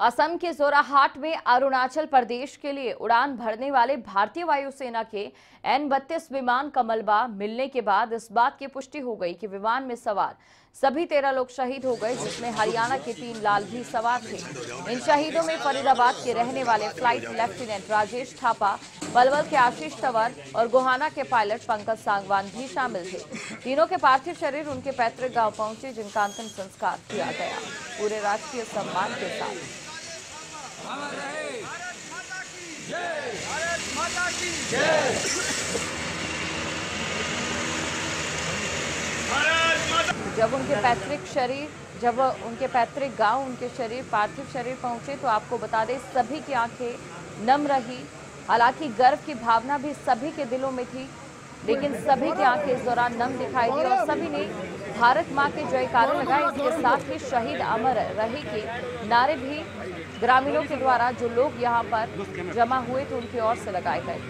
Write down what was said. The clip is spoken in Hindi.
असम के जोराहाट में अरुणाचल प्रदेश के लिए उड़ान भरने वाले भारतीय वायुसेना के एन बत्तीस विमान का मलबा मिलने के बाद इस बात की पुष्टि हो गई कि विमान में सवार सभी तेरह लोग शहीद हो गए, जिसमें हरियाणा के तीन लाल भी सवार थे। इन शहीदों में फरीदाबाद के रहने वाले फ़्लाइट लेफ्टिनेंट राजेश थापा पलवल के आशीष तंवर और गोहाना के पायलट पंकज सांगवान भी शामिल थे। तीनों के पार्थिव शरीर उनके पैतृक गाँव पहुँचे, जिनका अंतिम संस्कार किया गया। पूरे राजकीय सम्मान के साथ अमर रहे जब उनके पैतृक शरीर, जब उनके पैतृक गाँव, उनके शरीर, पार्थिव शरीर पहुँचे तो आपको बता दें, सभी की आँखें नम रही। हालाँकि गर्व की भावना भी सभी के दिलों में थी लेकिन सभी की आँखें इस दौरान नम दिखाई दी और सभी ने भारत माँ के जयकारे लगाए। इसके साथ ही शहीद अमर रहे के नारे भी ग्रामीणों के द्वारा जो लोग यहाँ पर जमा हुए थे, उनकी ओर से लगाए गए।